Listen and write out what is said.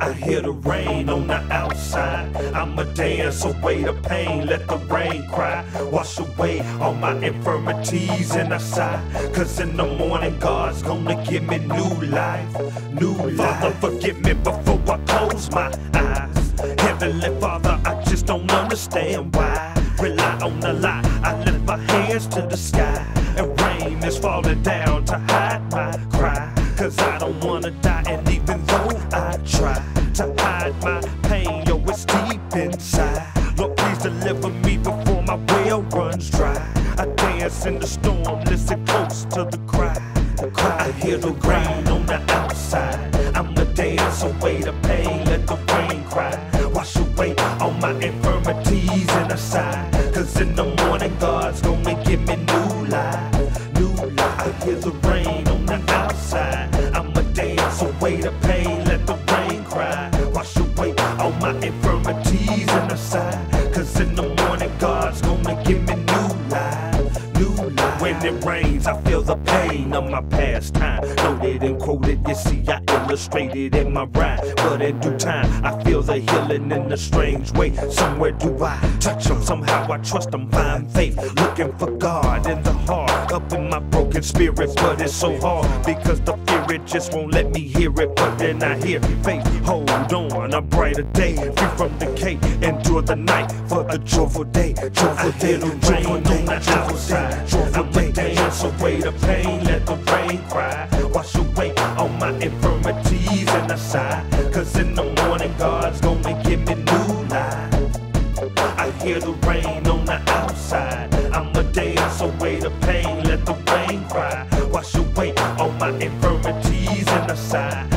I hear the rain on the outside. I'ma dance away the pain, let the rain cry. Wash away all my infirmities and I sigh. Cause in the morning, God's gonna give me new life. New life. Father, forgive me before I close my eyes. Heavenly Father, I just don't understand why. Rely on the lie. I lift my hands to the sky. And rain is falling down to hide my cry. Cause I don't wanna die, and even though I try to hide my pain, yo, it's deep inside. Lord, please deliver me before my well runs dry. I dance in the storm, listen close to the cry. The cry. I hear the rain on the outside. I'ma dance away the pain, sigh. Cause in the morning, God's gonna give me new life. New life. I hear the rain on the outside. I'ma dance away the pain, let the rain cry. Wash away all my infirmities and sigh. Cause in the morning, God's gonna give me new life. New life. When it rains, I feel the pain of my past time. Noted and quoted, you see, I illustrated in my rhyme. But in due time, I feel the healing in a strange way. Somewhere do I touch them, somehow I trust them. Find faith, looking for God in the heart, up in my broken spirit. But it's so hard because the fear it just won't let me hear it. But then I hear faith, hold on, a brighter day, free from decay. Endure the night for the joyful day. Joyful day, the rain on the outside. Joyful day, dance away the pain, let the rain cry. Wash away all my infirmities and I sigh. God's gonna give me new life. I hear the rain on the outside. I'm a dance away the pain. Let the rain cry. Wash away all my infirmities and I sigh.